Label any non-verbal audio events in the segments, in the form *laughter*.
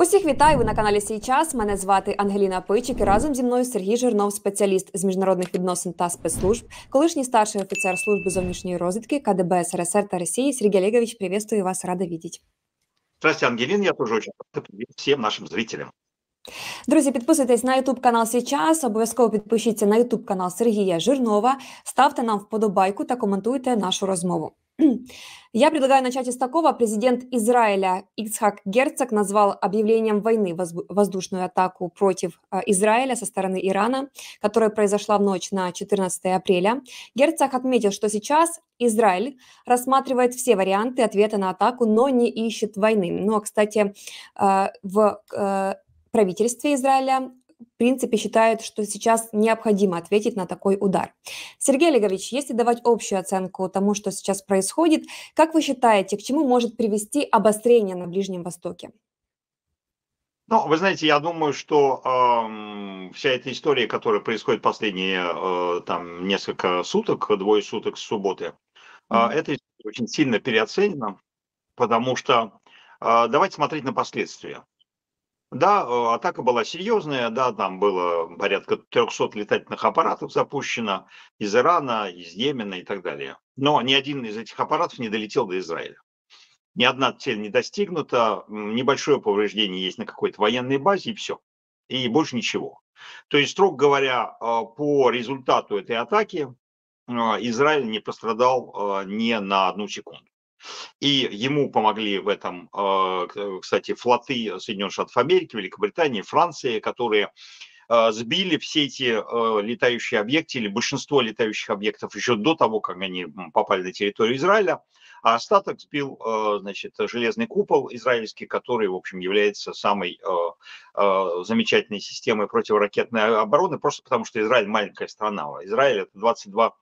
Усіх вітаю ви на каналі Сій час. Мене звати Ангеліна Пичик і разом зі мною Сергій Жирнов, спеціаліст з міжнародних відносин та спецслужб, колишній старший офіцер служби зовнішньої розвідки КДБ СРСР та Росії. Сергій Олегович, приветствую вас, рада видеть. Здравствуйте, Ангелина. Я тоже очень рад всем нашим зрителям. Друзі, підписуйтесь на Ютуб канал Січас. Обов'язково підпишіться на Ютуб канал Сергія Жирнова. Ставте нам вподобайку та коментуйте нашу розмову. Я предлагаю начать из такого. Президент Израиля Ицхак Герцог назвал объявлением войны воздушную атаку против э, Израиля со стороны Ирана, которая произошла в ночь на 14 апреля. Герцог отметил, что сейчас Израиль рассматривает все варианты ответа на атаку, но не ищет войны. Но, кстати, э, в правительстве Израиля в принципе считают, что сейчас необходимо ответить на такой удар. Сергей Олегович, если давать общую оценку тому, что сейчас происходит, как вы считаете, к чему может привести обострение на Ближнем Востоке? Ну, вы знаете, я думаю, что э, вся эта история, которая происходит последние э, там несколько суток, двое суток с субботы, э, mm-hmm. это очень сильно переоценено, потому что э, давайте смотреть на последствия. Да, э, атака была серьезная, да, там было порядка 300 летательных аппаратов запущено из Ирана, из Йемена и так далее. Но ни один из этих аппаратов не долетел до Израиля. Ни одна цель не достигнута, небольшое повреждение есть на какой-то военной базе и все. И больше ничего. То есть, строго говоря, э, по результату этой атаки э, Израиль не пострадал ни на одну секунду. И ему помогли в этом, а, кстати, флоты Соединенных Штатов Америки, Великобритании, Франции, которые а, сбили все эти а, летающие объекты или большинство летающих объектов еще до того, как они попали на территорию Израиля, а остаток сбил, значит, железный купол израильский, который, в общем, является самой замечательной системой противоракетной обороны, просто потому что Израиль маленькая страна. Израиль это 22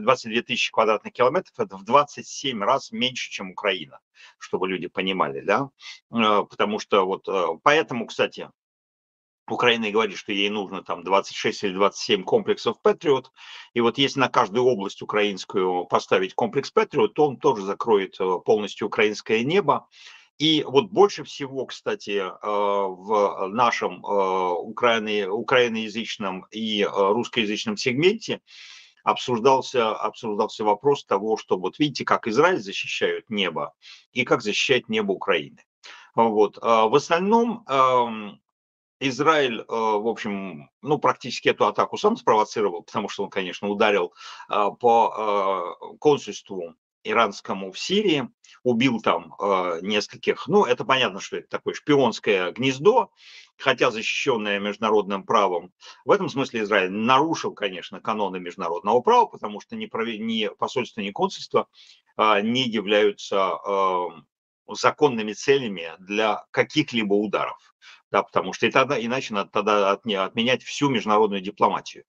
22 тысячи квадратных километров, это в 27 раз меньше, чем Украина, чтобы люди понимали, да, э, потому что вот э, поэтому, кстати, Украина и говорит, что ей нужно там 26 или 27 комплексов Patriot, и вот если на каждую область украинскую поставить комплекс Patriot, то он тоже закроет э, полностью украинское небо, и вот больше всего, кстати, в нашем украиноязычном и русскоязычном сегменте обсуждался, обсуждался вопрос того, что вот видите, как Израиль защищают небо и как защищает небо Украины. Вот. А в остальном Израиль, э, в общем, ну, практически эту атаку сам спровоцировал, потому что он, конечно, ударил а, по а, консульству иранскому в Сирии, убил там э, нескольких, ну, это понятно, что это такое шпионское гнездо, хотя защищенное международным правом. В этом смысле Израиль нарушил, конечно, каноны международного права, потому что ни, ни посольство, ни консульство э, не являются э, законными целями для каких-либо ударов. Да, потому что тогда, иначе надо тогда отменять всю международную дипломатию.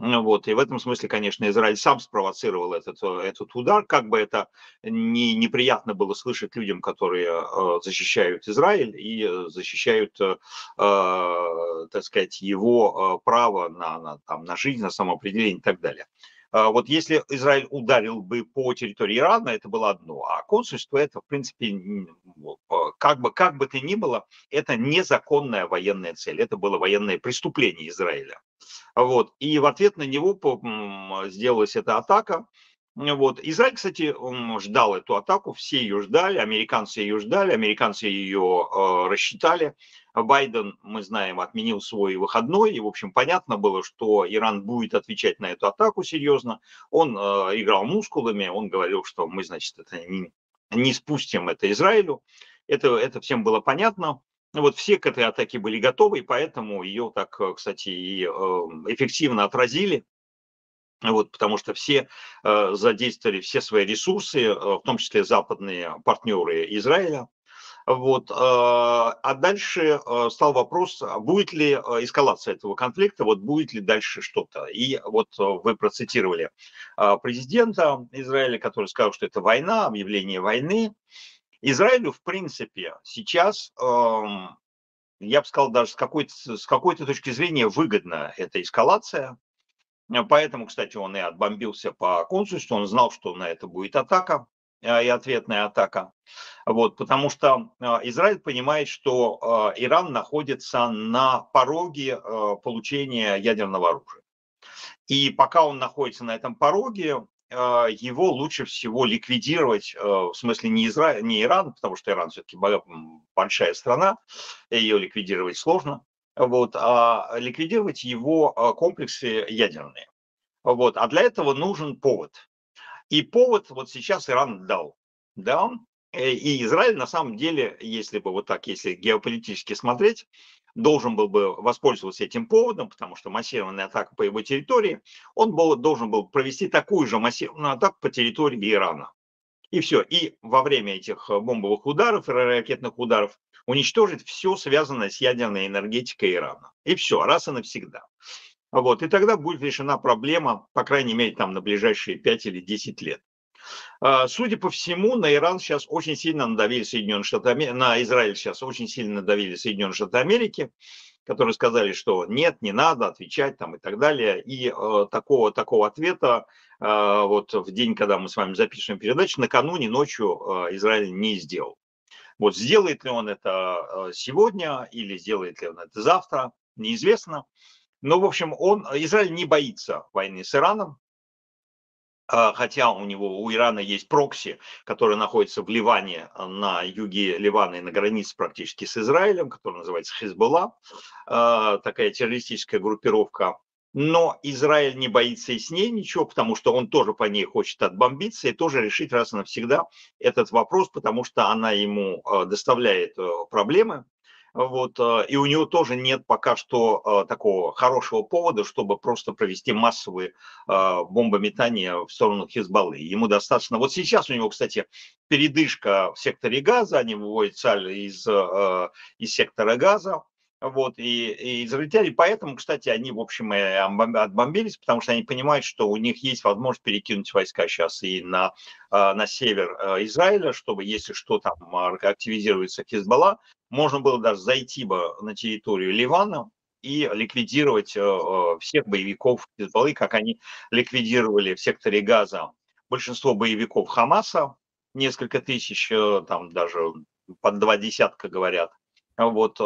Вот. И в этом смысле, конечно, Израиль сам спровоцировал этот, э, этот удар, как бы это не, неприятно было слышать людям, которые э, защищают Израиль и э, защищают, э, так сказать, его право на, на, там, на жизнь, на самоопределение и так далее. А вот если Израиль ударил бы по территории Ирана, это было одно, а консульство это, в принципе, как бы, как бы то ни было, это незаконная военная цель, это было военное преступление Израиля. Вот. И в ответ на него сделалась эта атака. Вот. Израиль, кстати, ждал эту атаку, все ее ждали, американцы ее ждали, американцы ее э, рассчитали. Байден, мы знаем, отменил свой выходной, и, в общем, понятно было, что Иран будет отвечать на эту атаку серьезно. Он э, играл мускулами, он говорил, что мы, значит, это не, не спустим это Израилю. Это, это всем было понятно. Вот все к этой атаке были готовы, и поэтому ее так, э, кстати, и э, эффективно отразили. Вот, потому что все э, задействовали все свои ресурсы, э, в том числе западные партнеры Израиля. Вот, а дальше стал вопрос, а будет ли эскалация этого конфликта, вот будет ли дальше что-то. И вот вы процитировали президента Израиля, который сказал, что это война, объявление войны. Израилю, в принципе, сейчас, я бы сказал, даже с какой-то, с какой-то точки зрения выгодна эта эскалация. Поэтому, кстати, он и отбомбился по консульству, он знал, что на это будет атака. и ответная атака. Вот, потому что Израиль понимает, что Иран находится на пороге получения ядерного оружия. И пока он находится на этом пороге, его лучше всего ликвидировать, в смысле не, Израиль, не Иран, потому что Иран все-таки большая страна, ее ликвидировать сложно, вот, а ликвидировать его комплексы ядерные. Вот, а для этого нужен повод. И повод вот сейчас Иран дал. Да? Э, и Израиль на самом деле, если бы вот так, если геополитически смотреть, должен был бы воспользоваться этим поводом, потому что массированная атака по его территории, он был, должен был провести такую же массированную атаку по территории Ирана. И все. И во время этих э, бомбовых ударов и ракетных ударов уничтожить все связанное с ядерной энергетикой Ирана. И все, раз и навсегда. Вот, и тогда будет решена проблема, по крайней мере, там на ближайшие 5 или 10 лет. А, судя по всему, на Иран сейчас очень сильно надавили Соединенные Штаты Америки, на Израиль сейчас очень сильно надавили Соединенные Штаты Америки, которые сказали, что нет, не надо отвечать там и так далее. И э, такого, такого ответа э, вот в день, когда мы с вами запишем передачу, накануне ночью э, Израиль не сделал. Вот сделает ли он это э, сегодня или сделает ли он это завтра, неизвестно. Но, в общем, он, Израиль не боится войны с Ираном, хотя у него, у Ирана есть прокси, который находится в Ливане, на юге Ливана и на границе практически с Израилем, который называется Хизбалла, а, такая террористическая группировка. Но Израиль не боится и с ней ничего, потому что он тоже по ней хочет отбомбиться и тоже решить раз и навсегда этот вопрос, потому что она ему а, доставляет проблемы. Вот, э, и у него тоже нет пока что э, такого хорошего повода, чтобы просто провести массовые э, бомбометания в сторону Хизбаллы. Ему достаточно... Вот сейчас у него, кстати, передышка в секторе газа, они выводят из, из сектора газа, вот, и, и израильтяне, поэтому, кстати, они, в общем, и отбомбились, потому что они понимают, что у них есть возможность перекинуть войска сейчас и на, на север Израиля, чтобы, если что там активизируется Хизбалла, можно было даже зайти бы на территорию Ливана и ликвидировать э, э, всех боевиков Хизбаллы, как они ликвидировали в секторе Газа большинство боевиков Хамаса, несколько тысяч, э, там даже под два десятка говорят. Вот.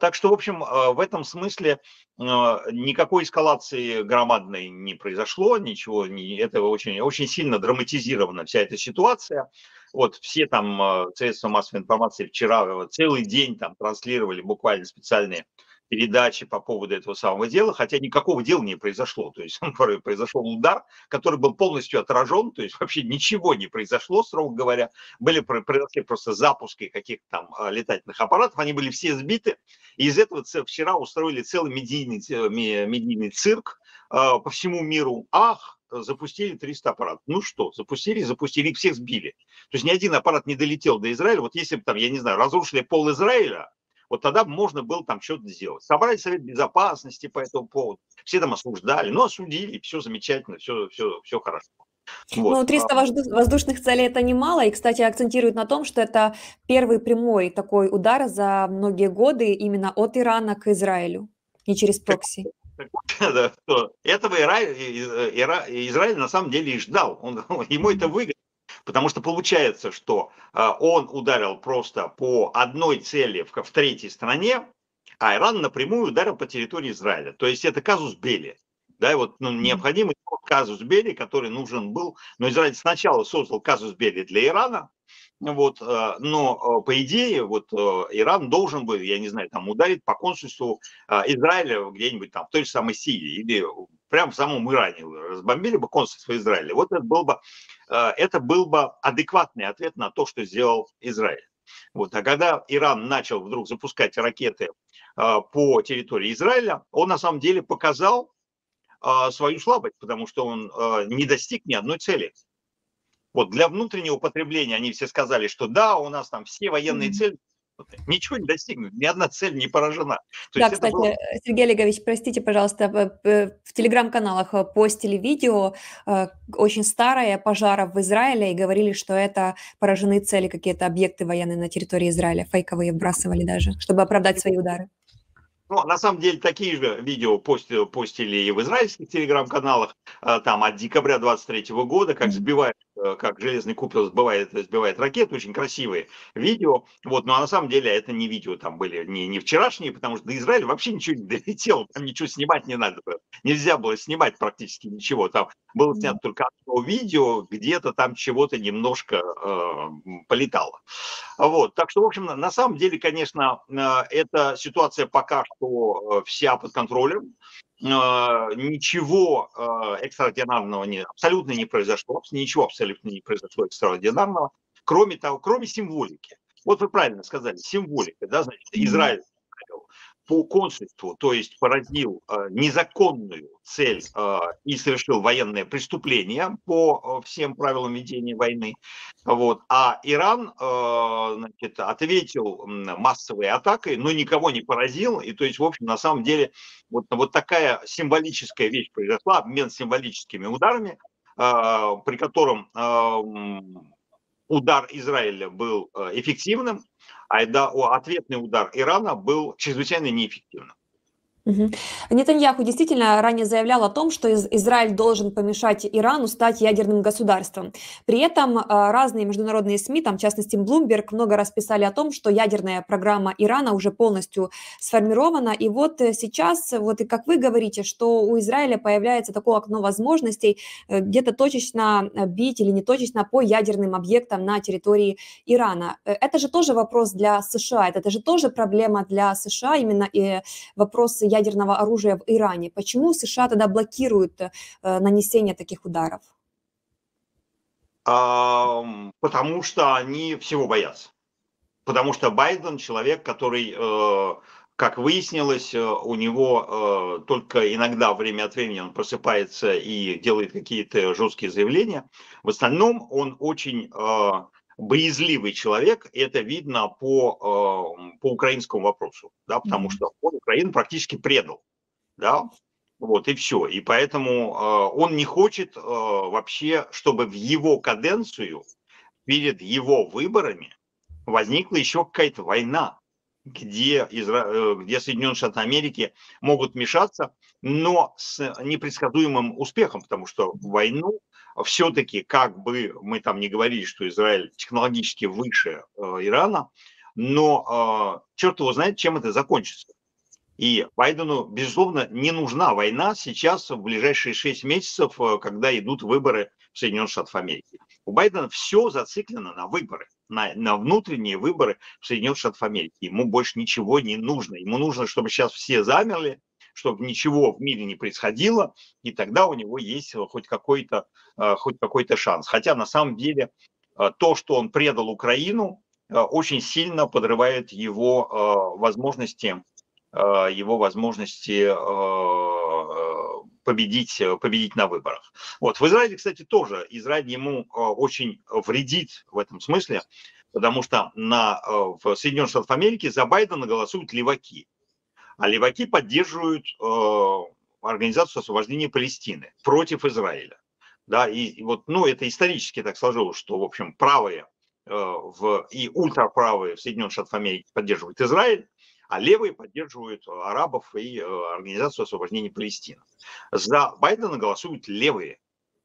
Так что, в общем, в этом смысле никакой эскалации громадной не произошло, ничего, не, это очень, очень сильно драматизирована вся эта ситуация. Вот все там э, средства массовой информации вчера э, целый день там транслировали буквально специальные передачи по поводу этого самого дела, хотя никакого дела не произошло. То есть *laughs* произошел удар, который был полностью отражен, то есть вообще ничего не произошло, строго говоря. Были произошли просто запуски каких-то там э, летательных аппаратов, они были все сбиты. И из этого вчера устроили целый медийный, медийный цирк по всему миру. Ах, запустили 300 аппаратов. Ну что, запустили, запустили, всех сбили. То есть ни один аппарат не долетел до Израиля. Вот если бы там, я не знаю, разрушили пол Израиля, вот тогда можно было там что-то сделать. Собрали Совет Безопасности по этому поводу. Все там осуждали, ну осудили, все замечательно, все, все, все хорошо. Вот. Ну, 300 воздушных целей это немало, и, кстати, акцентируют на том, что это первый прямой такой удар за многие годы именно от Ирана к Израилю, не через прокси. *laughs* Этого Израиль на самом деле и ждал. Он, *laughs* ему это выгодно. Потому что получается, что а, он ударил просто по одной цели в, в третьей стране, а Иран напрямую ударил по территории Израиля. То есть это казус Бели. Да, и вот ну, необходимый казус Бели, который нужен был. Но Израиль сначала создал казус Бели для Ирана, вот, э, но э, по идее вот э, Иран должен был, я не знаю, там ударить по консульству Израиля где-нибудь там в той же самой Сирии или прямо в самом Иране разбомбили бы консульство Израиля. Вот это был бы, это был бы адекватный ответ на то, что сделал Израиль. Вот. А когда Иран начал вдруг запускать ракеты по территории Израиля, он на самом деле показал свою слабость, потому что он не достиг ни одной цели. Вот для внутреннего потребления они все сказали, что да, у нас там все военные цели ничего не достигнут, ни одна цель не поражена. То да, кстати, было... Сергей Олегович, простите, пожалуйста, в телеграм-каналах э, постили видео э, очень старое пожаров в Израиле и говорили, что это поражены цели, какие-то объекты военные на территории Израиля, фейковые вбрасывали даже, чтобы оправдать свои удары. Ну, на самом деле, такие же видео постили, постили и в израильских телеграм-каналах, э, там, от декабря 23 года, как сбивают как железный купол сбивает, сбивает ракеты, очень красивые видео, вот, но на самом деле это не видео там были, не, не вчерашние, потому что до Израиля вообще ничего не долетело, там ничего снимать не надо было, нельзя было снимать практически ничего, там было снято только одно видео, где-то там чего-то немножко э, полетало. Вот, так что, в общем, на самом деле, конечно, э, эта ситуация пока что э, вся под контролем, а, ничего а, экстраординарного не, абсолютно не произошло, ничего абсолютно не произошло экстраординарного, кроме того, кроме символики. Вот вы правильно сказали, символика, да, значит, Израиль по консульству, то есть породил э, незаконную цель э, и совершил военное преступление по э, всем правилам ведения войны. Вот. А Иран значит, ответил массовой атакой, но никого не поразил. И то есть, в общем, на самом деле, вот, вот такая символическая вещь произошла, обмен символическими ударами, при котором удар Израиля был э, эффективным, а ответный удар Ирана был чрезвычайно неэффективным. Нетаньяху действительно ранее заявлял о том, что Израиль должен помешать Ирану стать ядерным государством. При этом а, разные международные СМИ, там, в частности Bloomberg, много раз писали о том, что ядерная программа Ирана уже полностью сформирована. И вот э, сейчас, вот и как вы говорите, что у Израиля появляется такое окно возможностей э, где-то точечно э, бить или не точечно по ядерным объектам на территории Ирана. Это же тоже вопрос для США, это же тоже проблема для США, именно и вопрос ядерного оружия в Иране. Почему США тогда блокируют э, нанесение таких ударов? Потому что они всего боятся. Потому что Байден человек, который, э, как выяснилось, э, у него только иногда время от времени он просыпается и делает какие-то жесткие заявления. В остальном он очень боязливый человек, это видно по, э, по украинскому вопросу, да, потому что он Украину практически предал, да, вот и все. И поэтому э, он не хочет э, вообще, чтобы в его каденцию перед его выборами возникла еще какая-то война, где, Изра... где Соединенные Штаты Америки могут вмешаться, но с непредсказуемым успехом, потому что войну все-таки, как бы мы там не говорили, что Израиль технологически выше э, Ирана, но э, черт его знает, чем это закончится. И Байдену, безусловно, не нужна война сейчас в ближайшие 6 месяцев, э, когда идут выборы в Соединенных Штатах Америки. У Байдена все зациклено на выборы, на, на внутренние выборы в Соединенных Штатах Америки. Ему больше ничего не нужно. Ему нужно, чтобы сейчас все замерли, чтобы ничего в мире не происходило, и тогда у него есть хоть какой-то э, хоть какой-то шанс. Хотя на самом деле э, то, что он предал Украину, э, очень сильно подрывает его возможности его возможности победить, победить на выборах. Вот. В Израиле, кстати, тоже Израиль ему очень вредит в этом смысле, потому что на, в Соединенных Штатах Америки за Байдена голосуют леваки. А леваки поддерживают э, Организацию освобождения Палестины против Израиля. Да, и, вот, ну, это исторически так сложилось, что, в общем, правые э, в, и ультраправые в Соединенных Штатах Америки поддерживают Израиль, а левые поддерживают арабов и э, Организацию освобождения Палестины. За Байдена голосуют левые,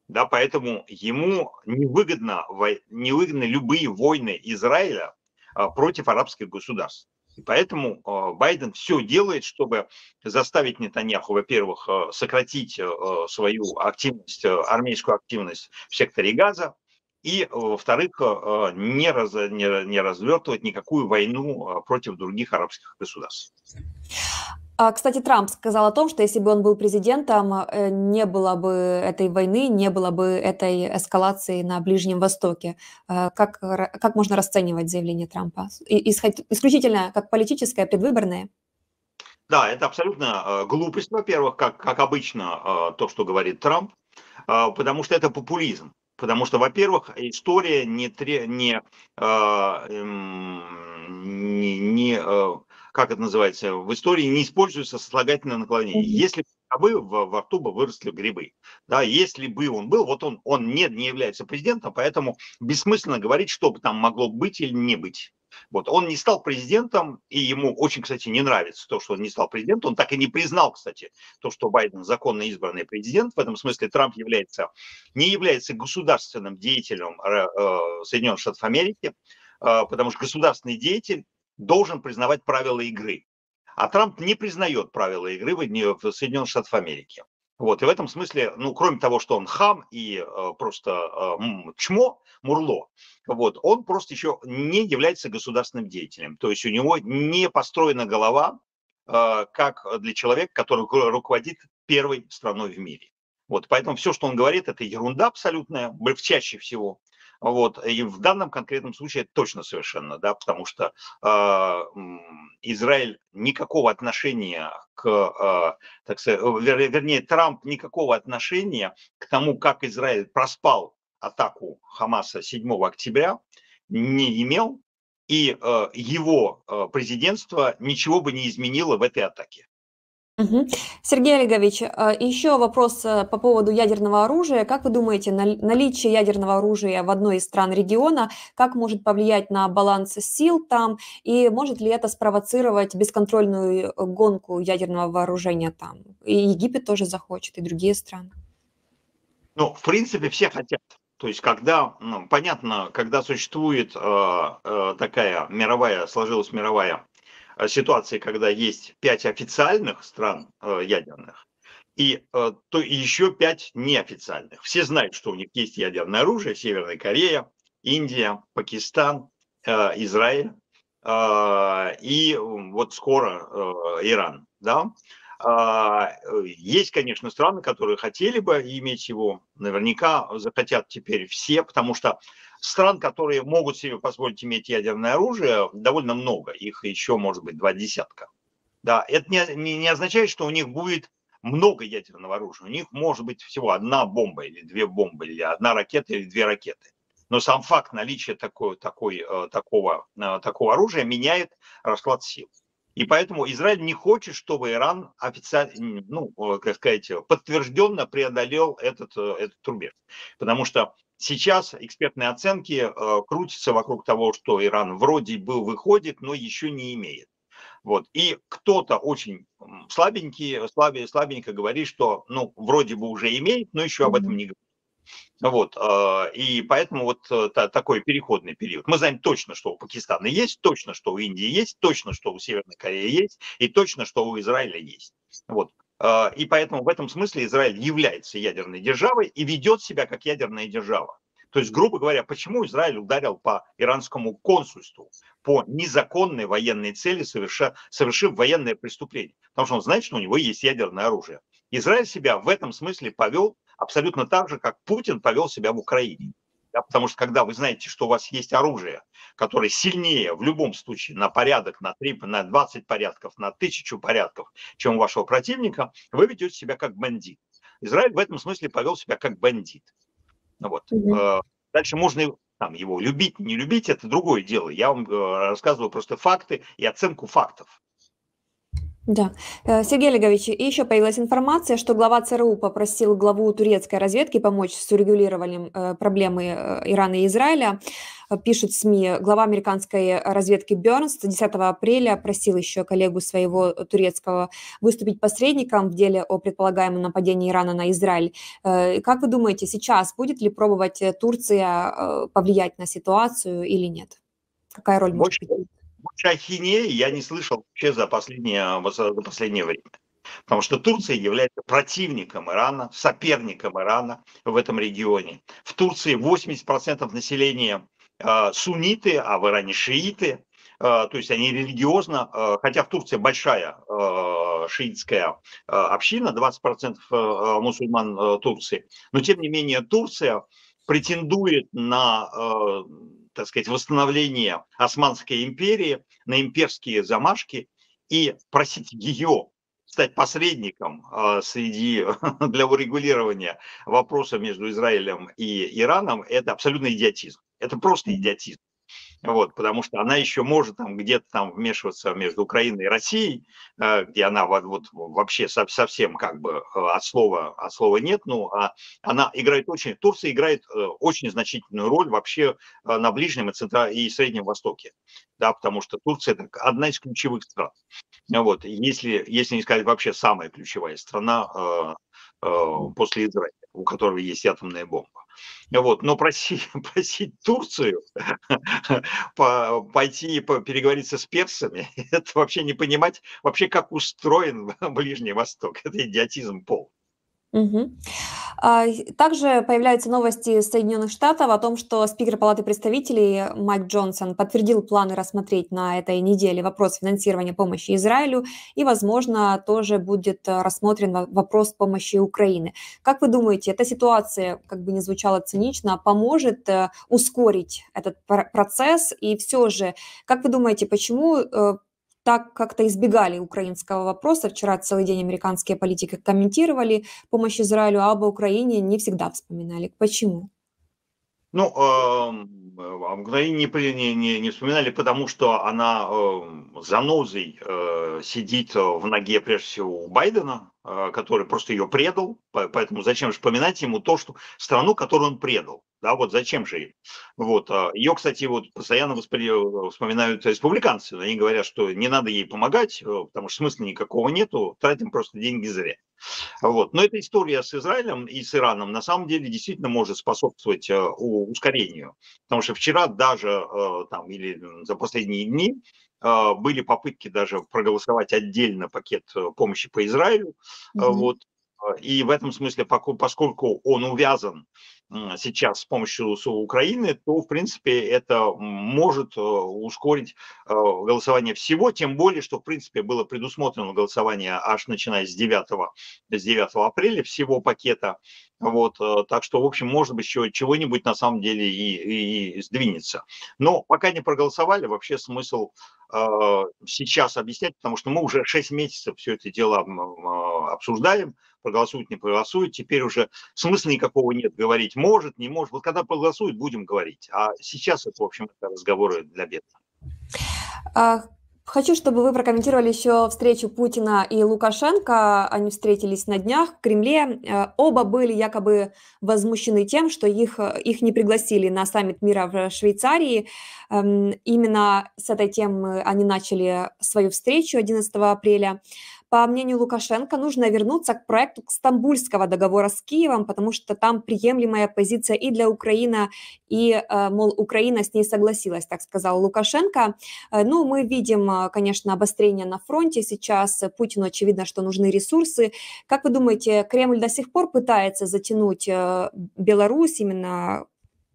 да, поэтому ему невыгодно, невыгодны любые войны Израиля э, против арабских государств. И поэтому а, Байден все делает, чтобы заставить Нетаньяху, во-первых, а, сократить а, свою активность, армейскую активность в секторе Газа, и, во-вторых, не, раз, не, не развертывать никакую войну против других арабских государств. А, кстати, Трамп сказал о том, что если бы он был президентом, э, не было бы этой войны, не было бы этой эскалации на Ближнем Востоке. Э, как, как можно расценивать заявление Трампа? Исключительно как политическое, предвыборное? Да, это абсолютно э, глупость, во-первых, как, как обычно то, что говорит Трамп, потому что это популизм. Потому что, во-первых, история не, не, не, не как это называется, в истории не используется сослагательное наклонение. Если бы во, во рту бы выросли грибы, да, если бы он был, вот он, он не, не является президентом, поэтому бессмысленно говорить, что бы там могло быть или не быть. Вот. Он не стал президентом, и ему очень, кстати, не нравится то, что он не стал президентом. Он так и не признал, кстати, то, что Байден законно избранный президент. В этом смысле Трамп является, не является государственным деятелем э, э, Соединенных Штатов Америки, э, потому что государственный деятель должен признавать правила игры. А Трамп не признает правила игры в Соединенных Штатах Америки. Вот, и в этом смысле, ну, кроме того, что он хам и э, просто э, чмо, мурло, вот, он просто еще не является государственным деятелем. То есть у него не построена голова, э, как для человека, который руководит первой страной в мире. Вот, поэтому все, что он говорит, это ерунда абсолютная, чаще всего. Вот. И в данном конкретном случае это точно совершенно, да, потому что э, Израиль никакого отношения к, э, так сказать, вер, вернее, Трамп никакого отношения к тому, как Израиль проспал атаку Хамаса 7 октября, не имел, и э, его э, президентство ничего бы не изменило в этой атаке. Мгм. Сергей Олегович, а, еще вопрос э, по поводу ядерного оружия. Как вы думаете, наличие ядерного оружия в одной из стран региона, как может повлиять на баланс сил там, и может ли это спровоцировать бесконтрольную э, гонку ядерного вооружения там? И Египет тоже захочет, и другие страны. Ну, в принципе, все хотят. То есть, когда, ну, понятно, когда существует э, э, такая мировая, сложилась мировая Э, ситуации, когда есть пять официальных стран э, ядерных, и э, то еще пять неофициальных. Все знают, что у них есть ядерное оружие. Северная Корея, Индия, Пакистан, Израиль и вот скоро Иран. Да? Есть, конечно, страны, которые хотели бы иметь его, наверняка захотят теперь все, потому что стран, которые могут себе позволить иметь ядерное оружие, довольно много. Их еще, может быть, два десятка. Да, это не, не, не означает, что у них будет много ядерного оружия. У них может быть всего одна бомба или две бомбы, или одна ракета или две ракеты. Но сам факт наличия такой, такой, э, такого, э, такого оружия меняет расклад сил. И поэтому Израиль не хочет, чтобы Иран официально, ну, э, как сказать, подтвержденно преодолел этот, этот рубеж. Потому что Сейчас экспертные оценки э, крутятся вокруг того, что Иран вроде бы выходит, но еще не имеет. Вот. И кто-то очень слабенький, слабее, слабенько говорит, что ну, вроде бы уже имеет, но еще об этом не говорит. Вот, э, и поэтому вот э, такой переходный период. Мы знаем точно, что у Пакистана есть, точно, что у Индии есть, точно, что у Северной Кореи есть, и точно, что у Израиля есть. Вот. А, и поэтому в этом смысле Израиль является ядерной державой и ведет себя как ядерная держава. То есть, грубо говоря, почему Израиль ударил по иранскому консульству по незаконной военной цели, совершив, совершив военное преступление? Потому что он знает, что у него есть ядерное оружие. Израиль себя в этом смысле повел абсолютно так же, как Путин повел себя в Украине. Да, потому что когда вы знаете, что у вас есть оружие, которое сильнее в любом случае на порядок, на 3, на 20 порядков, на тысячу порядков, чем у вашего противника, вы ведете себя как бандит. Израиль в этом смысле повел себя как бандит. Ну вот. mm Дальше можно там, его любить, не любить, это другое дело. Я вам э, рассказываю просто факты и оценку фактов. Да. Э, Сергей Олегович, и еще появилась информация, что глава ЦРУ попросил главу турецкой разведки помочь с урегулированием э, проблемы э, Ирана и Израиля. Пишут СМИ, глава американской разведки Бернс 10 апреля просил еще коллегу своего турецкого выступить посредником в деле о предполагаемом нападении Ирана на Израиль. Как вы думаете, сейчас будет ли пробовать Турция повлиять на ситуацию или нет? Какая роль может быть? Ахинеи я не слышал вообще за последнее, за последнее время. Потому что Турция является противником Ирана, соперником Ирана в этом регионе. В Турции 80% населения э, сунниты, а в Иране шииты. Э, то есть они религиозно, э, хотя в Турции большая э, шиитская э, община, 20% э, мусульман э, Турции. Но тем не менее Турция претендует на э, так сказать, восстановления Османской империи, на имперские замашки и просить ее стать посредником а, среди, *laughs* для урегулирования вопроса между Израилем и Ираном, это абсолютно идиотизм. Это просто идиотизм. Вот, потому что она еще может там где-то там вмешиваться между Украиной и Россией, э, где она вот, вообще совсем как бы э, от слова, от слова нет, ну, а она играет очень, Турция играет э, очень значительную роль вообще на Ближнем и, Центра, и Среднем Востоке, да, потому что Турция это одна из ключевых стран, вот, если, если не сказать вообще самая ключевая страна после Израиля, у которого есть атомная бомба. Вот. Но просить, *laughs* просить Турцию *laughs* пойти переговориться с персами, *laughs* это вообще не понимать, вообще как устроен Ближний Восток. Это идиотизм полный. Угу. Также появляются новости Соединенных Штатов о том, что спикер Палаты представителей Майк Джонсон подтвердил планы рассмотреть на этой неделе вопрос финансирования помощи Израилю, и, возможно, тоже будет рассмотрен вопрос помощи Украины. Как вы думаете, эта ситуация, как бы не звучала цинично, поможет э, ускорить этот процесс? И все же, как вы думаете, почему э, так как-то избегали украинского вопроса. Вчера целый день американские политики комментировали помощь Израилю, а об Украине не всегда вспоминали. Почему? Ну, э, об Украине не, не, не вспоминали, потому что она э, занозой э, сидит в ноге, прежде всего, у Байдена, э, который просто ее предал. Поэтому зачем вспоминать ему то, что страну, которую он предал? Да, вот зачем же ей? Вот. А, Ее, кстати, вот постоянно воспри... вспоминают республиканцы. Они говорят, что не надо ей помогать, э, потому что смысла никакого нету, тратим просто деньги зря. Вот. Но эта история с Израилем и с Ираном на самом деле действительно может способствовать э, ускорению. Потому что вчера даже э, там, или за последние дни были попытки даже проголосовать отдельно пакет помощи по Израилю. Mm-hmm. Вот. И в этом смысле, поскольку он увязан сейчас с помощью Украины, то, в принципе, это может э, ускорить э, голосование всего, тем более, что, в принципе, было предусмотрено голосование аж начиная с 9, с 9 апреля всего пакета. Вот, э, так что, в общем, может быть, чего-нибудь на самом деле и, и сдвинется. Но пока не проголосовали, вообще смысл сейчас объяснять, потому что мы уже 6 месяцев все это дело обсуждаем, проголосуют, не проголосуют. Теперь уже смысла никакого нет говорить может, не может. Вот когда проголосуют, будем говорить. А сейчас это, в общем, это разговоры для бедных. А, хочу, чтобы вы прокомментировали еще встречу Путина и Лукашенко. Они встретились на днях в Кремле. Э, оба были якобы возмущены тем, что их, их не пригласили на саммит мира в Швейцарии. Эм, именно с этой темы они начали свою встречу 11 апреля. По мнению Лукашенко, нужно вернуться к проекту Стамбульского договора с Киевом, потому что там приемлемая позиция и для Украины, и, э, мол, Украина с ней согласилась, так сказал Лукашенко. Э, ну, мы видим, э, конечно, обострение на фронте сейчас. Путину очевидно, что нужны ресурсы. Как вы думаете, Кремль до сих пор пытается затянуть Беларусь именно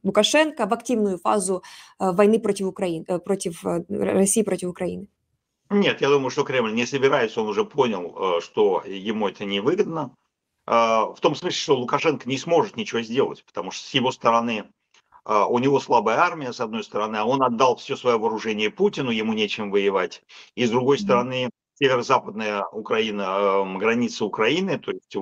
Лукашенко в активную фазу войны против Украины, против России против Украины? Нет, я думаю, что Кремль не собирается, он уже понял, э, что ему это невыгодно. Э, в том смысле, что Лукашенко не сможет ничего сделать, потому что с его стороны э, у него слабая армия, с одной стороны, а он отдал все свое вооружение Путину, ему нечем воевать. И с другой стороны, северо-западная Украина, эм, граница Украины, то есть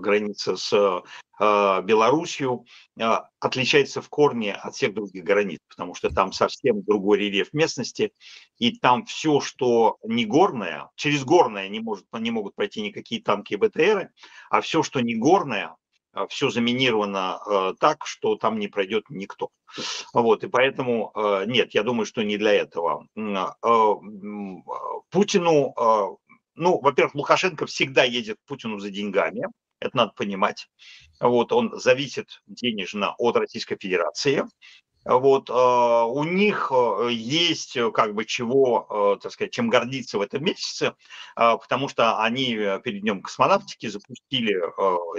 граница с э, Белоруссию, э, отличается в корне от всех других границ, потому что там совсем другой рельеф местности, и там все, что не горное, через горное не, может, не могут пройти никакие танки и БТРы, а все, что не горное, все заминировано так, что там не пройдет никто. Вот, и поэтому э, нет, я думаю, что не для этого. Э, Путину, э, ну, во-первых, Лукашенко всегда едет к Путину за деньгами, это надо понимать. Вот, он зависит денежно от Российской Федерации. Вот, у них есть как бы чего, так сказать, чем гордиться в этом месяце, потому что они перед днем космонавтики запустили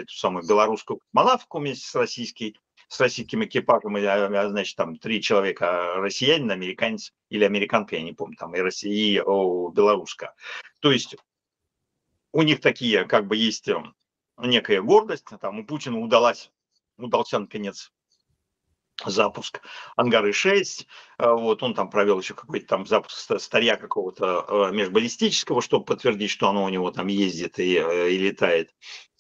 эту самую белорусскую космонавтику вместе с российской, с российским экипажем, значит, там три человека россиянин, американец или американка, я не помню, там и, Россия, и белоруска. То есть у них такие, как бы, есть э, некая гордость, там у Путина удалась, удался, наконец, запуск Ангары-6, э, вот он там провел еще какой-то там запуск старья какого-то э, межбаллистического, чтобы подтвердить, что оно у него там ездит и, и летает.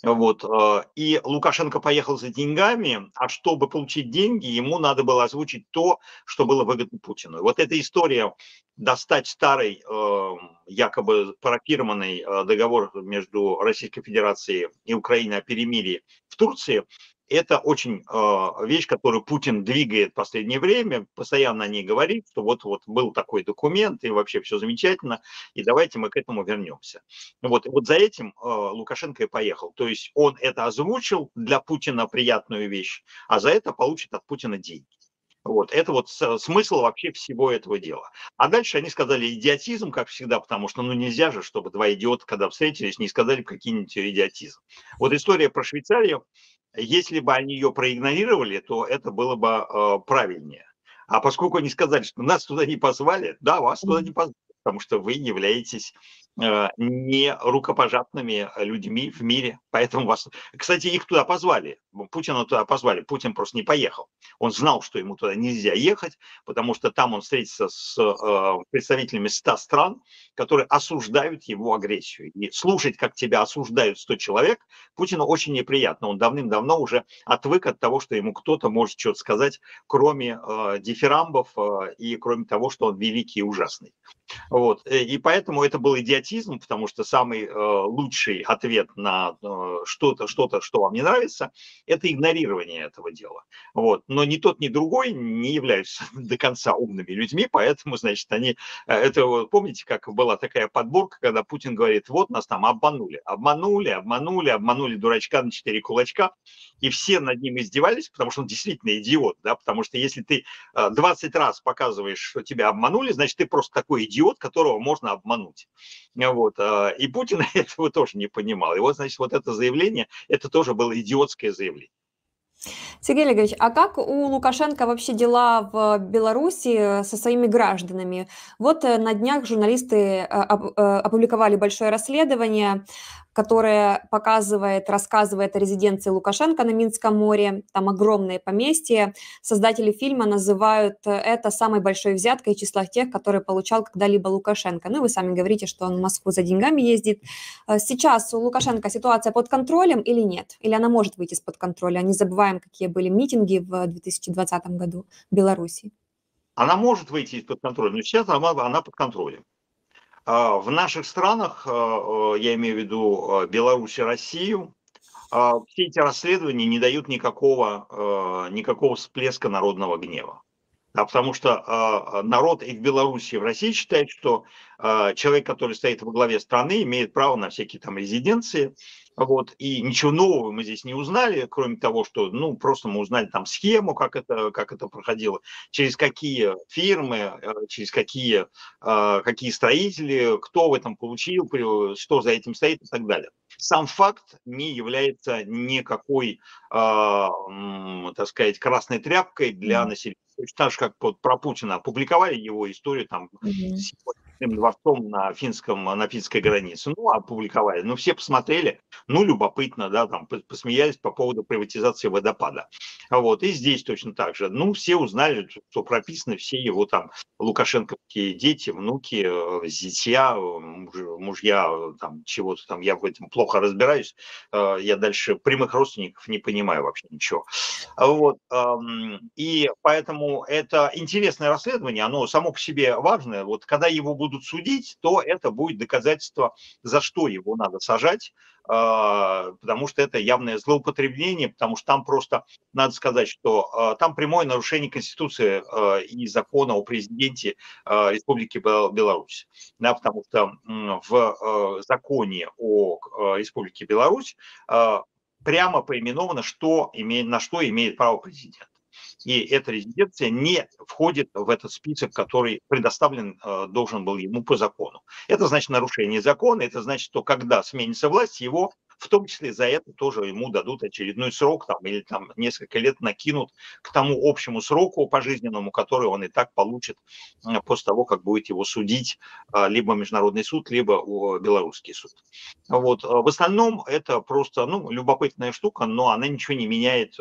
Вот. Э, и Лукашенко поехал за деньгами, а чтобы получить деньги, ему надо было озвучить то, что было выгодно Путину. вот эта история достать старый, э, якобы парапированный э, договор между Российской Федерацией и Украиной о перемирии в Турции, это очень э, вещь, которую Путин двигает в последнее время, постоянно о ней говорит, что вот, вот был такой документ, и вообще все замечательно, и давайте мы к этому вернемся. Вот, вот за этим э, Лукашенко и поехал. То есть он это озвучил для Путина приятную вещь, а за это получит от Путина деньги. Вот, это вот смысл вообще всего этого дела. А дальше они сказали идиотизм, как всегда, потому что ну нельзя же, чтобы два идиота, когда встретились, не сказали какие-нибудь идиотизм. Вот история про Швейцарию, если бы они ее проигнорировали, то это было бы э, правильнее. А поскольку они сказали, что нас туда не позвали, да, вас туда не позвали, потому что вы являетесь Э, не рукопожатными людьми в мире. Поэтому вас... Кстати, их туда позвали. Путина туда позвали. Путин просто не поехал. Он знал, что ему туда нельзя ехать, потому что там он встретится с э, представителями 100 стран, которые осуждают его агрессию. И слушать, как тебя осуждают 100 человек, Путину очень неприятно. Он давным-давно уже отвык от того, что ему кто-то может что-то сказать, кроме э, дифирамбов э, и кроме того, что он великий и ужасный. Вот. Э, и поэтому это был идиотизм, потому что самый э, лучший ответ на э, что-то, что-то, что вам не нравится, это игнорирование этого дела. Вот. Но ни тот, ни другой не являются *laughs* до конца умными людьми, поэтому, значит, они... Э, это, помните, как была такая подборка, когда Путин говорит, вот нас там обманули, обманули, обманули, обманули дурачка на четыре кулачка, и все над ним издевались, потому что он действительно идиот, да, потому что если ты 20 раз показываешь, что тебя обманули, значит, ты просто такой идиот, которого можно обмануть. Вот. А, и Путин *laughs* этого тоже не понимал. И вот, значит, вот это заявление, это тоже было идиотское заявление. Сергей Олегович, а как у Лукашенко вообще дела в Беларуси со своими гражданами? Вот э, на днях журналисты э, э, опубликовали большое расследование которая показывает, рассказывает о резиденции Лукашенко на Минском море. Там огромное поместье. Создатели фильма называют это самой большой взяткой из числа тех, которые получал когда-либо Лукашенко. Ну, вы сами говорите, что он в Москву за деньгами ездит. Э, сейчас у Лукашенко ситуация под контролем или нет? Или она может выйти из-под контроля? Не забываем, какие были митинги в 2020 году в Беларуси. Она может выйти из-под контроля, но сейчас она, она под контролем. А, в наших странах, а, а, я имею в виду Беларусь и Россию, все эти расследования не дают никакого, никакого всплеска народного гнева. Да, потому что народ и в Беларуси, и в России считает, что человек, который стоит во главе страны, имеет право на всякие там резиденции, вот, и ничего нового мы здесь не узнали, кроме того, что, ну, просто мы узнали там схему, как это, как это проходило, через какие фирмы, э, через какие, э, какие строители, кто в этом получил, что за этим стоит и так далее. Сам факт не является никакой, э, так сказать, красной тряпкой для населения. Точно так же, как вот про Путина опубликовали его историю там mm-hmm. сегодня дворцом на финском, на финской границе. Ну, опубликовали. Ну, все посмотрели, ну, любопытно, да, там посмеялись по поводу приватизации водопада. Вот, и здесь точно так же. Ну, все узнали, что прописаны все его там лукашенковские дети, внуки, э, зятья, мужья, там, чего-то там, я в этом плохо разбираюсь, э, я дальше прямых родственников не понимаю вообще ничего. Вот, и поэтому это интересное расследование, оно само по себе важное. Вот когда его будут судить, то это будет доказательство, за что его надо сажать, а, потому что это явное злоупотребление, потому что там просто, надо сказать, что а, там прямое нарушение Конституции а, и закона о президенте Республики Беларусь. Да, потому что в законе о Республике Беларусь прямо поименовано, что имеет, на что имеет право президент и эта резиденция не входит в этот список, который предоставлен э, должен был ему по закону. Это значит нарушение закона, это значит, что когда сменится власть, его в том числе за это тоже ему дадут очередной срок там, или там несколько лет накинут к тому общему сроку пожизненному, который он и так получит э, после того, как будет его судить э, либо Международный суд, либо Белорусский суд. Вот. В остальном это просто ну, любопытная штука, но она ничего не меняет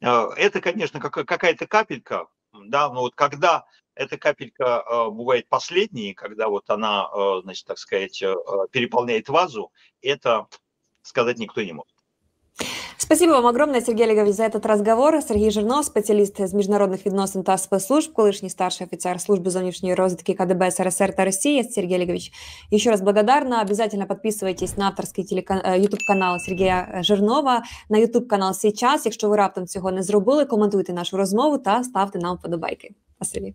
это, конечно, какая-то капелька, да, но вот когда эта капелька э, бывает последней, когда вот она, э, значит, так сказать, переполняет вазу, это сказать никто не может. Спасибо вам огромное, Сергей Олегович, за этот разговор. Сергей Жирнов, спеціаліст з міжнародних відносин та спецслужб, колишній старший офицер службы зовнішньої розвідки КДБ СРСР та России. Сергей Олегович, еще раз благодарна. Обязательно подписывайтесь на авторський YouTube-канал Сергія Жирнова, на YouTube-канал Сейчас. Якщо ви раптом цього не зробили, коментуйте нашу розмову та ставте нам вподобайки. Спасибі.